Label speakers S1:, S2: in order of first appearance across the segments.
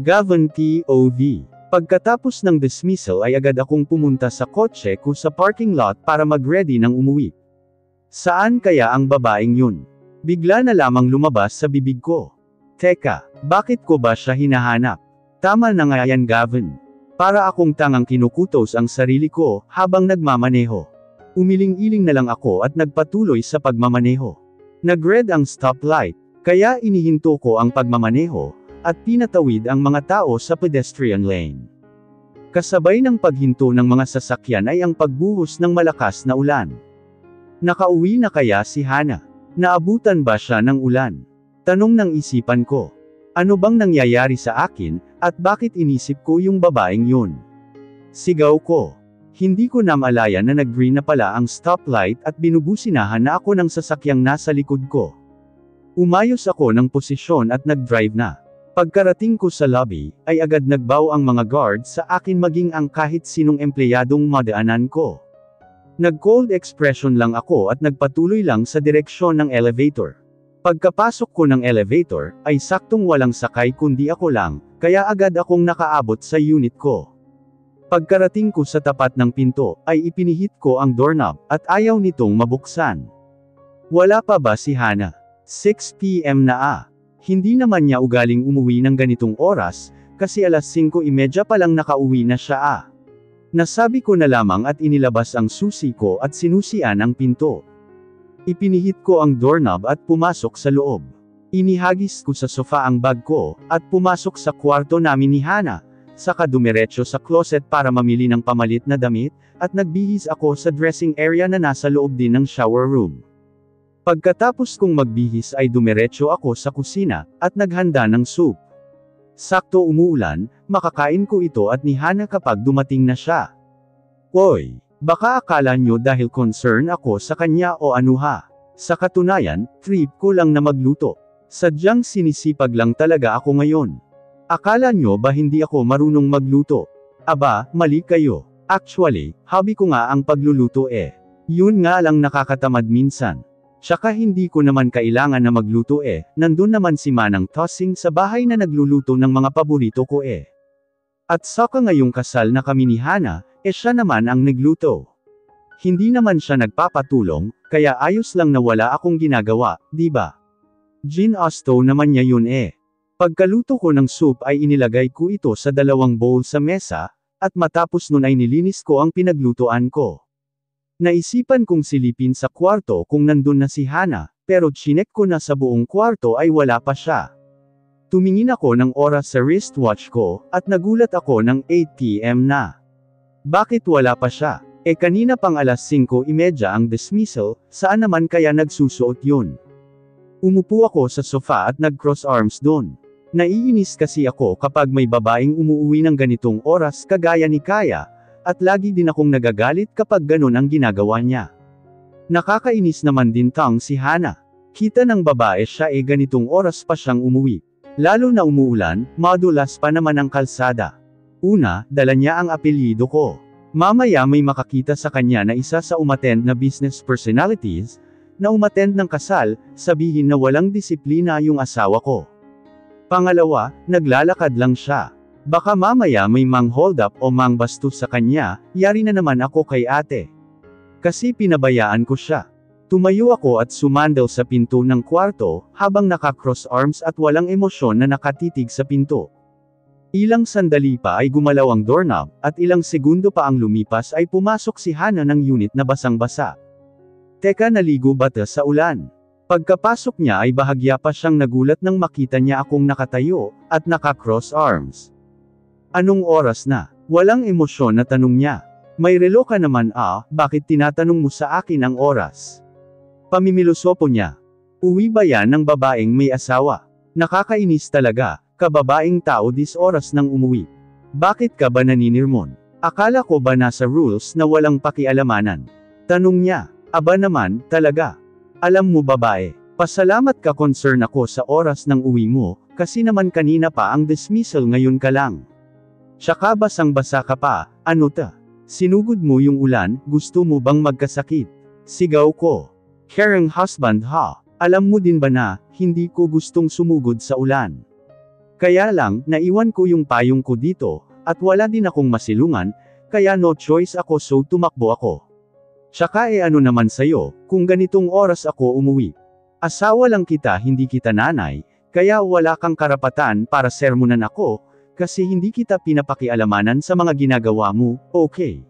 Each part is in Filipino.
S1: Gavin T.O.V. Pagkatapos ng dismissal ay agad akong pumunta sa kotse ko sa parking lot para mag-ready ng umuwi. Saan kaya ang babaeng yun? Bigla na lamang lumabas sa bibig ko. Teka, bakit ko ba siya hinahanap? Tama na nga yan Gavin. Para akong tangang kinukutos ang sarili ko, habang nagmamaneho. Umiling-iling na lang ako at nagpatuloy sa pagmamaneho. Nag-red ang stoplight, kaya inihinto ko ang pagmamaneho, at pinatawid ang mga tao sa pedestrian lane. Kasabay ng paghinto ng mga sasakyan ay ang pagbuhos ng malakas na ulan. Nakauwi na kaya si Hana? Naabutan ba siya ng ulan? Tanong ng isipan ko. Ano bang nangyayari sa akin, at bakit inisip ko yung babaeng yun? Sigaw ko. Hindi ko na malaya na nag-green na pala ang stoplight at binubusinahan na ako ng sasakyang nasa likod ko. Umayos ako ng posisyon at nag-drive na. Pagkarating ko sa lobby, ay agad nagbaw ang mga guard sa akin maging ang kahit sinong empleyadong madaanan ko. Nag-cold expression lang ako at nagpatuloy lang sa direksyon ng elevator. Pagkapasok ko ng elevator, ay saktong walang sakay kundi ako lang, kaya agad akong nakaabot sa unit ko. Pagkarating ko sa tapat ng pinto, ay ipinihit ko ang doorknob, at ayaw nitong mabuksan. Wala pa ba si Hana? 6pm na ah. Hindi naman niya ugaling umuwi ng ganitong oras, kasi alas 5.30 pa lang nakauwi na siya ah. Nasabi ko na lamang at inilabas ang susi ko at sinusian ang pinto. Ipinihit ko ang doorknob at pumasok sa loob. Inihagis ko sa sofa ang bag ko, at pumasok sa kwarto namin ni Hana, saka dumiretso sa closet para mamili ng pamalit na damit, at nagbihis ako sa dressing area na nasa loob din ng shower room. Pagkatapos kong magbihis ay dumiretso ako sa kusina, at naghanda ng soup. Sakto umuulan, makakain ko ito at ni Hana kapag dumating na siya. Oy, baka akala nyo dahil concern ako sa kanya o ano ha. Sa katunayan, trip ko lang na magluto. Sadyang sinisipag lang talaga ako ngayon. Akala nyo ba hindi ako marunong magluto? Aba, mali kayo. Actually, hobby ko nga ang pagluluto eh. Yun nga lang nakakatamad minsan. Tsaka hindi ko naman kailangan na magluto eh, nandun naman si Manang Tossing sa bahay na nagluluto ng mga paborito ko eh. At saka ngayong kasal na kami ni Hana, eh siya naman ang nagluto. Hindi naman siya nagpapatulong, kaya ayos lang na wala akong ginagawa, di ba? Gin Asto naman niya yun eh. Pagkaluto ko ng soup ay inilagay ko ito sa dalawang bowl sa mesa, at matapos nun ay nilinis ko ang pinaglutoan ko. Naisipan kong silipin sa kwarto kung nandun na si Hana, pero chinek ko na sa buong kwarto ay wala pa siya. Tumingin ako ng oras sa wristwatch ko, at nagulat ako ng 8pm na. Bakit wala pa siya? E kanina pang alas 5.30 ang dismissal, saan naman kaya nagsusuot yun? Umupo ako sa sofa at nag-cross arms doon. Naiinis kasi ako kapag may babaeng umuuwi ng ganitong oras kagaya ni Kaya, at lagi din akong nagagalit kapag ganun ang ginagawa niya. Nakakainis naman din tang si Hana. Kita ng babae siya e ganitong oras pa siyang umuwi. Lalo na umuulan, madulas pa naman ang kalsada. Una, dala niya ang apelyido ko. Mamaya may makakita sa kanya na isa sa umatend na business personalities, na umatend ng kasal, sabihin na walang disiplina yung asawa ko. Pangalawa, naglalakad lang siya. Baka mamaya may mang hold up o mang bastos sa kanya, yari na naman ako kay ate. Kasi pinabayaan ko siya. Tumayo ako at sumandal sa pinto ng kwarto, habang naka-cross arms at walang emosyon na nakatitig sa pinto. Ilang sandali pa ay gumalaw ang doorknob, at ilang segundo pa ang lumipas ay pumasok si Hana ng unit na basang-basa. Teka naligo ba ta sa ulan? Pagkapasok niya ay bahagya pa siyang nagulat nang makita niya akong nakatayo, at naka-cross arms. Anong oras na? Walang emosyon na tanong niya. May relo ka naman ah, bakit tinatanong mo sa akin ang oras? Pamimilosopo niya. Uwi ba yan ng babaeng may asawa? Nakakainis talaga, kababaeng tao dis oras nang umuwi. Bakit ka ba naninirmon? Akala ko ba nasa rules na walang pakialamanan? Tanong niya. Aba naman, talaga. Alam mo babae, pasalamat ka concern ako sa oras ng uwi mo, kasi naman kanina pa ang dismissal ngayon ka lang. Tsaka basang-basa ka pa, ano ta? Sinugod mo yung ulan, gusto mo bang magkasakit? Sigaw ko. Caring husband ha, alam mo din ba na, hindi ko gustong sumugod sa ulan. Kaya lang, naiwan ko yung payong ko dito, at wala din akong masilungan, kaya no choice ako so tumakbo ako. Tsaka e ano naman sayo, kung ganitong oras ako umuwi. Asawa lang kita hindi kita nanay, kaya wala kang karapatan para sermonan ako, kasi hindi kita pinapakialamanan sa mga ginagawa mo, okay.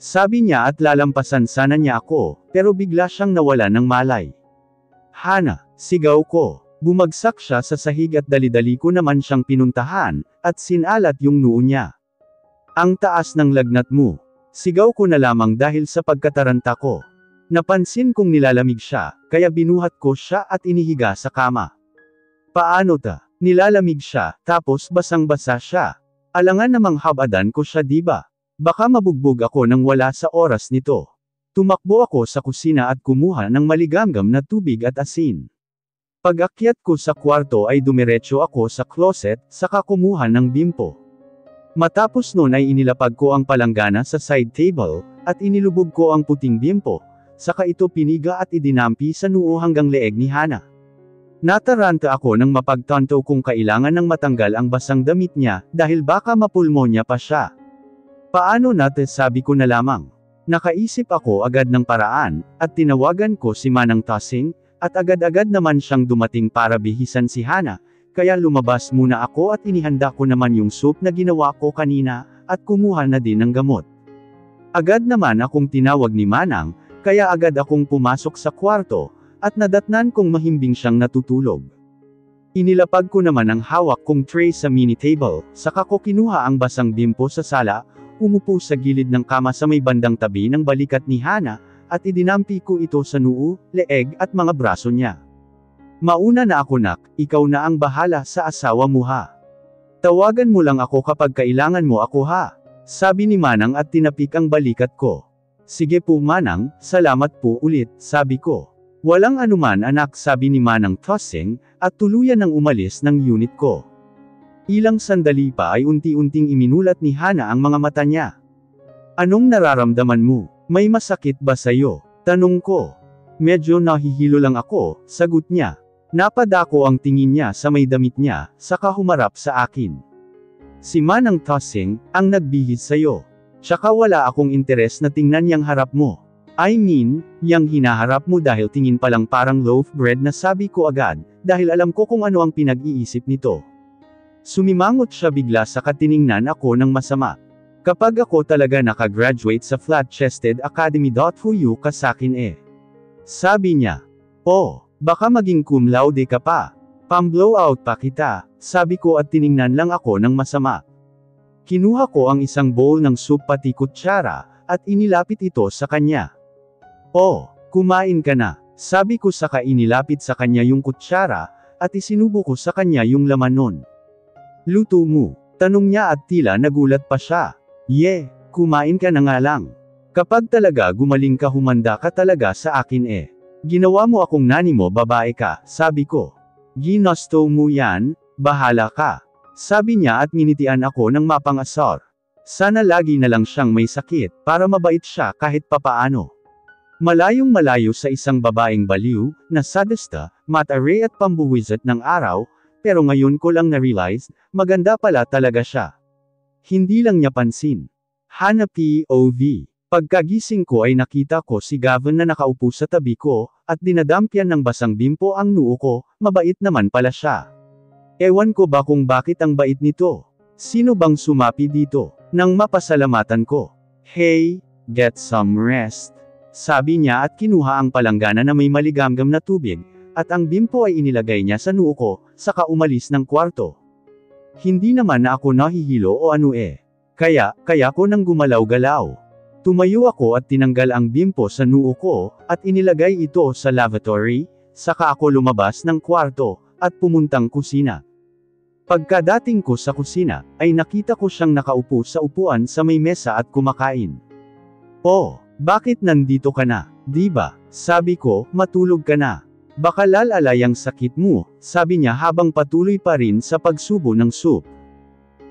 S1: Sabi niya at lalampasan sana niya ako, pero bigla siyang nawala ng malay. Hana, sigaw ko. Bumagsak siya sa sahig at dali-dali ko naman siyang pinuntahan, at sinalat yung noo niya. Ang taas ng lagnat mo. Sigaw ko na lamang dahil sa pagkataranta ko. Napansin kong nilalamig siya, kaya binuhat ko siya at inihiga sa kama. Paano ta? Nilalamig siya, tapos basang-basa siya. Alangan namang habadan ko siya diba? Baka mabugbog ako nang wala sa oras nito. Tumakbo ako sa kusina at kumuha ng maligamgam na tubig at asin. Pag-akyat ko sa kwarto ay dumiretso ako sa closet, saka kumuha ng bimpo. Matapos noon ay inilapag ko ang palanggana sa side table, at inilubog ko ang puting bimpo, saka ito piniga at idinampi sa noo hanggang leeg ni Hana. Nataranta ako nang mapagtanto kung kailangan ng matanggal ang basang damit niya, dahil baka mapulmonya pa siya. Paano natin sabi ko na lamang. Nakaisip ako agad ng paraan, at tinawagan ko si Manang Tasing, at agad-agad naman siyang dumating para bihisan si Hana, kaya lumabas muna ako at inihanda ko naman yung soup na ginawa ko kanina, at kumuha na din ng gamot. Agad naman akong tinawag ni Manang, kaya agad akong pumasok sa kwarto, at nadatnan kong mahimbing siyang natutulog. Inilapag ko naman ang hawak kong tray sa mini table, saka ko kinuha ang basang bimpo sa sala, umupo sa gilid ng kama sa may bandang tabi ng balikat ni Hana, at idinampi ko ito sa noo, leeg at mga braso niya. Mauna na ako nak, ikaw na ang bahala sa asawa mo ha. Tawagan mo lang ako kapag kailangan mo ako ha. Sabi ni Manang at tinapik ang balikat ko. Sige po Manang, salamat po ulit, sabi ko. Walang anuman anak sabi ni Manang tossing, at tuluyan ng umalis ng unit ko. Ilang sandali pa ay unti-unting iminulat ni Hana ang mga mata niya. Anong nararamdaman mo? May masakit ba sa'yo? Tanong ko. Medyo nahihilo lang ako, sagot niya. Napadako ang tingin niya sa may damit niya, saka humarap sa akin. Si Manang Tossing, ang nagbihis sa'yo. Tsaka wala akong interes na tingnan yang harap mo. I mean, yang hinaharap mo dahil tingin palang parang loaf bread na sabi ko agad, dahil alam ko kung ano ang pinag-iisip nito. Sumimangot siya bigla sa katiningnan ako ng masama. Kapag ako talaga nakagraduate sa flat-chested academy. Huyu ka sakin eh. Sabi niya. Oh, baka maging cum laude ka pa. Pamblowout pa kita, sabi ko at tiningnan lang ako ng masama. Kinuha ko ang isang bowl ng soup pati kutsara, at inilapit ito sa kanya. Oh, kumain ka na, sabi ko saka inilapit sa kanya yung kutsara, at isinubo ko sa kanya yung laman nun. Luto mo, tanong niya at tila nagulat pa siya. Ye, kumain ka na nga lang. Kapag talaga gumaling ka humanda ka talaga sa akin eh. Ginawa mo akong nani mo babae ka, sabi ko. Ginosto mo yan, bahala ka. Sabi niya at minitian ako ng mapangasar. Sana lagi na lang siyang may sakit, para mabait siya kahit papaano. Malayong malayo sa isang babaeng baliw, na sadista, matare at pambuwizat ng araw, pero ngayon ko lang na-realize, maganda pala talaga siya. Hindi lang niya pansin. Hana POV. Pagkagising ko ay nakita ko si Gavin na nakaupo sa tabi ko, at dinadampyan ng basang bimpo ang noo ko, mabait naman pala siya. Ewan ko ba kung bakit ang bait nito? Sino bang sumapi dito? Nang mapasalamatan ko. Hey, get some rest. Sabi niya at kinuha ang palanggana na may maligamgam na tubig, at ang bimpo ay inilagay niya sa noo ko, saka umalis ng kwarto. Hindi naman na ako nahihilo o ano eh. Kaya, kaya ko nang gumalaw-galaw. Tumayo ako at tinanggal ang bimpo sa noo ko, at inilagay ito sa lavatory, saka ako lumabas ng kwarto, at pumuntang kusina. Pagkadating ko sa kusina, ay nakita ko siyang nakaupo sa upuan sa may mesa at kumakain. Oh, bakit nandito ka na? Di ba? Sabi ko, matulog ka na. Baka lalalay ang sakit mo, sabi niya habang patuloy pa rin sa pagsubo ng soup.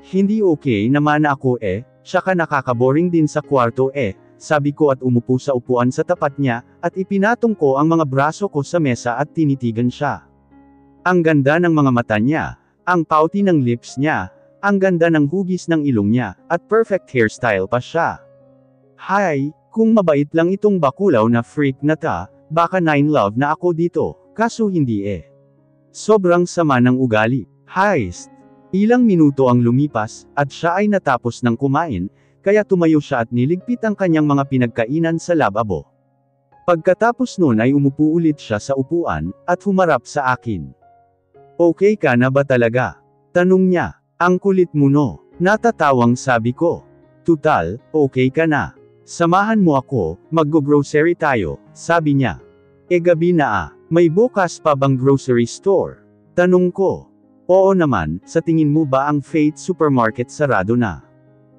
S1: Hindi okay naman ako eh, tsaka nakakaboring din sa kwarto eh, sabi ko at umupo sa upuan sa tapat niya, at ipinatong ko ang mga braso ko sa mesa at tinitigan siya. Ang ganda ng mga mata niya, Ang pouty ng lips niya, ang ganda ng hugis ng ilong niya, at perfect hairstyle pa siya. Hi, kung mabait lang itong bakulaw na freak na ta, baka nine love na ako dito, kaso hindi eh. Sobrang sama ng ugali. Heist. Ilang minuto ang lumipas, at siya ay natapos ng kumain, kaya tumayo siya at niligpit ang kanyang mga pinagkainan sa lababo. Pagkatapos nun ay umupo ulit siya sa upuan, at humarap sa akin. Okay ka na ba talaga? Tanong niya. Ang kulit mo no. Natatawang sabi ko. Tutal, okay ka na. Samahan mo ako, mag-grocery tayo, sabi niya. E gabi na ah, may bukas pa bang grocery store? Tanong ko. Oo naman, sa tingin mo ba ang Fate Supermarket sarado na?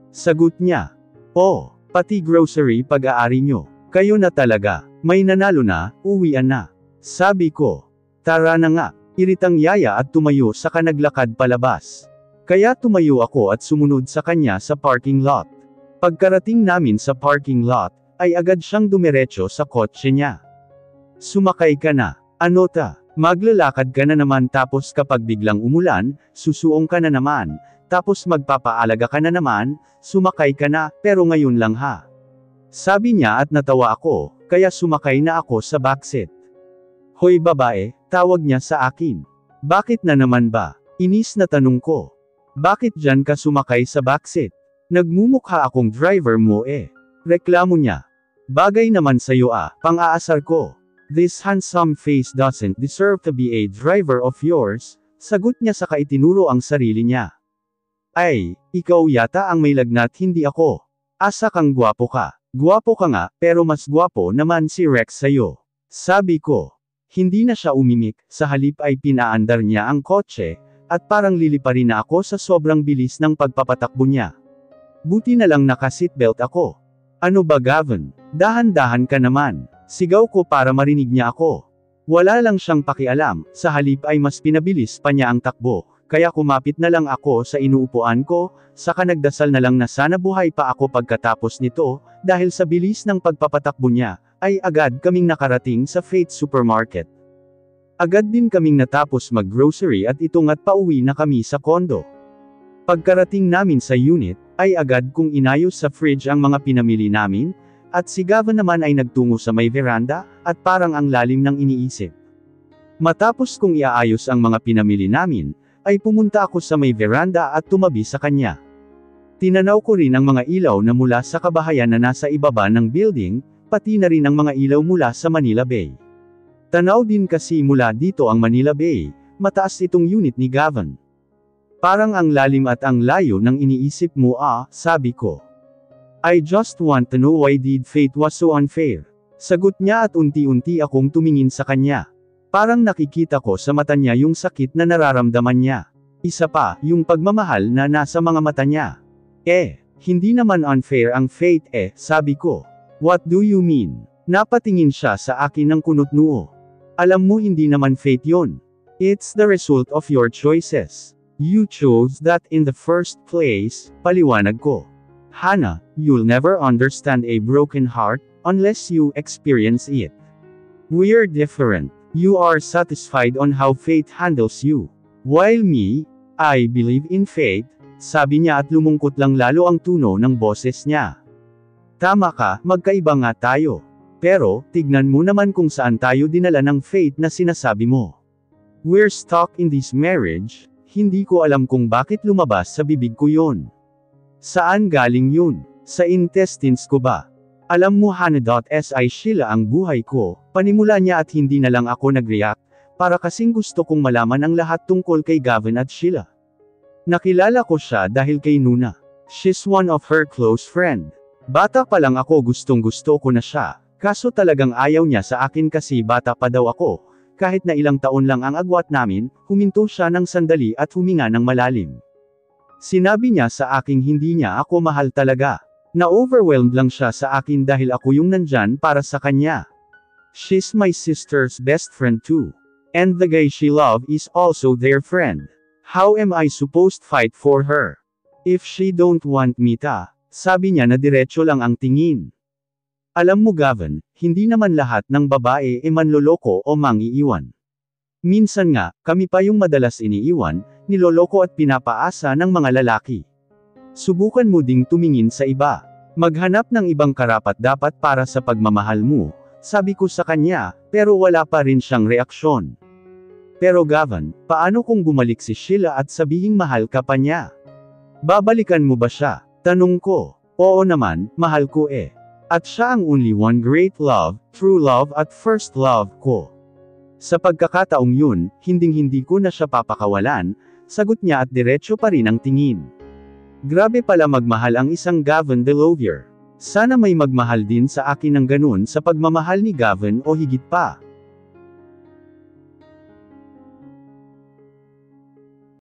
S1: Sagot niya. Oo, pati grocery pag-aari nyo. Kayo na talaga, may nanalo na, uwian na. Sabi ko. Tara na nga, iritang yaya at tumayo sa kanaglakad palabas. Kaya tumayo ako at sumunod sa kanya sa parking lot. Pagkarating namin sa parking lot, ay agad siyang dumiretso sa kotse niya. Sumakay ka na. Ano ta? Maglalakad ka na naman tapos kapag biglang umulan, susuong ka na naman, tapos magpapaalaga ka na naman, sumakay ka na, pero ngayon lang ha. Sabi niya at natawa ako, kaya sumakay na ako sa backseat. Hoy babae, tawag niya sa akin. Bakit na naman ba? Inis na tanong ko. Bakit dyan ka sumakay sa backseat? Nagmumukha akong driver mo eh. Reklamo niya. Bagay naman sa'yo ah, pang-aasar ko. This handsome face doesn't deserve to be a driver of yours, sagot niya sa kaitinuro ang sarili niya. Ay, ikaw yata ang may lagnat hindi ako. Asa kang gwapo ka. Gwapo ka nga, pero mas gwapo naman si Rex sa'yo. Sabi ko. Hindi na siya umimik, sa halip ay pinaandar niya ang kotse, at parang liliparin na ako sa sobrang bilis ng pagpapatakbo niya. Buti na lang naka-seatbelt ako. Ano ba Gavin? Dahan-dahan ka naman. Sigaw ko para marinig niya ako. Wala lang siyang pakialam, sa halip ay mas pinabilis pa niya ang takbo, kaya kumapit na lang ako sa inuupuan ko, saka nagdasal na lang na sana buhay pa ako pagkatapos nito, dahil sa bilis ng pagpapatakbo niya, ay agad kaming nakarating sa Fate Supermarket. Agad din kaming natapos mag-grocery at itungat pauwi na kami sa kondo. Pagkarating namin sa unit, ay agad kong inayos sa fridge ang mga pinamili namin, at si Gavin naman ay nagtungo sa may veranda, at parang ang lalim ng iniisip. Matapos kong iaayos ang mga pinamili namin, ay pumunta ako sa may veranda at tumabi sa kanya. Tinanaw ko rin ang mga ilaw na mula sa kabahayan na nasa ibaba ng building, pati na rin ang mga ilaw mula sa Manila Bay. Tanaw din kasi mula dito ang Manila Bay, mataas itong unit ni Gavin. Parang ang lalim at ang layo ng iniisip mo ah, sabi ko. I just want to know why did fate was so unfair. Sagot niya at unti-unti akong tumingin sa kanya. Parang nakikita ko sa mata niya yung sakit na nararamdaman niya. Isa pa, yung pagmamahal na nasa mga mata niya. Eh, hindi naman unfair ang fate eh, sabi ko. What do you mean? Napatingin siya sa akin ng kunot noo. Alam mo hindi naman fate yon. It's the result of your choices. You chose that in the first place, paliwanag ko. Hana, you'll never understand a broken heart, unless you experience it. We're different. You are satisfied on how fate handles you. While me, I believe in fate, sabi niya at lumungkot lang lalo ang tuno ng boses niya. Tama ka, magkaiba nga tayo. Pero, tignan mo naman kung saan tayo dinala ng fate na sinasabi mo. We're stuck in this marriage, hindi ko alam kung bakit lumabas sa bibig ko yon. Saan galing yun? Sa intestines ko ba? Alam mo Hana.si Sheila ang buhay ko, panimula niya at hindi na lang ako nag-react, para kasing gusto kong malaman ang lahat tungkol kay Gavin at Sheila. Nakilala ko siya dahil kay Nuna. She's one of her close friend. Bata pa lang ako gustong gusto ko na siya, Kaso talagang ayaw niya sa akin kasi bata pa daw ako, kahit na ilang taon lang ang agwat namin, huminto siya ng sandali at huminga ng malalim. Sinabi niya sa aking hindi niya ako mahal talaga. Na-overwhelmed lang siya sa akin dahil ako yung nandyan para sa kanya. She's my sister's best friend too. And the guy she love is also their friend. How am I supposed fight for her? If she don't want me ta, sabi niya na diretso lang ang tingin. Alam mo Gavin, hindi naman lahat ng babae e manloloko o mangiiwan. Minsan nga, kami pa yung madalas iniiwan, niloloko at pinapaasa ng mga lalaki. Subukan mo ding tumingin sa iba. Maghanap ng ibang karapat-dapat para sa pagmamahal mo, sabi ko sa kanya, pero wala pa rin siyang reaksyon. Pero Gavin, paano kung bumalik si Sheila at sabihing mahal ka pa niya? Babalikan mo ba siya? Tanong ko. Oo naman, mahal ko eh. At siya ang only one great love, true love at first love ko. Sa pagkakataong yun, hinding-hindi ko na siya papakawalan, sagot niya at diretsyo pa rin ang tingin. Grabe pala magmahal ang isang Gavin Delovier. Sana may magmahal din sa akin ng ganun sa pagmamahal ni Gavin o higit pa.